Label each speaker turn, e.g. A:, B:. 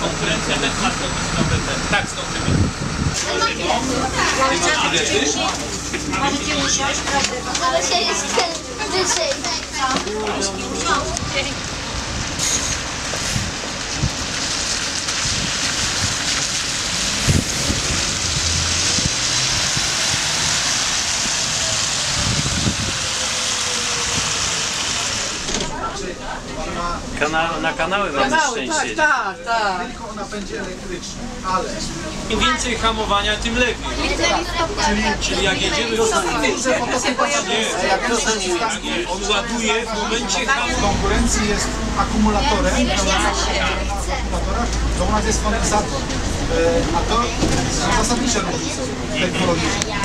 A: Konkurencja wędkarska Tak, z tą.
B: Możecie usiąść, prawda?
C: Ale się jest wyżej.
D: Kana na kanały mamy szczęście.
E: Tak, tak.
F: Tylko ona będzie elektryczna, ale
D: Im więcej hamowania, tym lepiej. Czyli jak jedziemy do Nie, on ładuje w momencie hamowania.
F: konkurencji jest akumulatorem, to u nas jest kondensator. E, A to są zasadnicze różnice technologiczne.